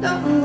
don't